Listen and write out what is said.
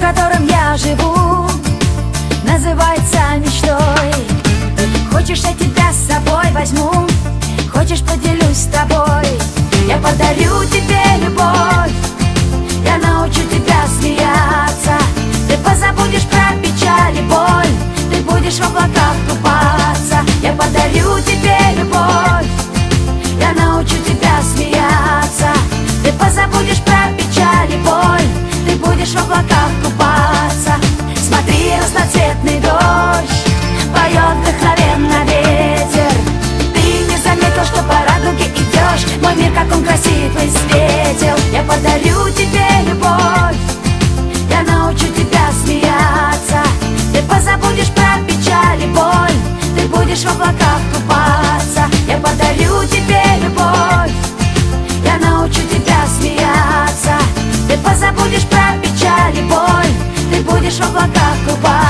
в котором я живу, называется мечтой. Хочешь, я тебя с собой возьму? Хочешь, поделюсь с тобой? Я подарю тебе подарю тебе любовь. Я научу тебя смеяться. Ты позабудешь про печаль и боль. Ты будешь в облаках купаться. Я подарю тебе любовь. Я научу тебя смеяться. Ты позабудешь про печаль и боль. Ты будешь в облаках купаться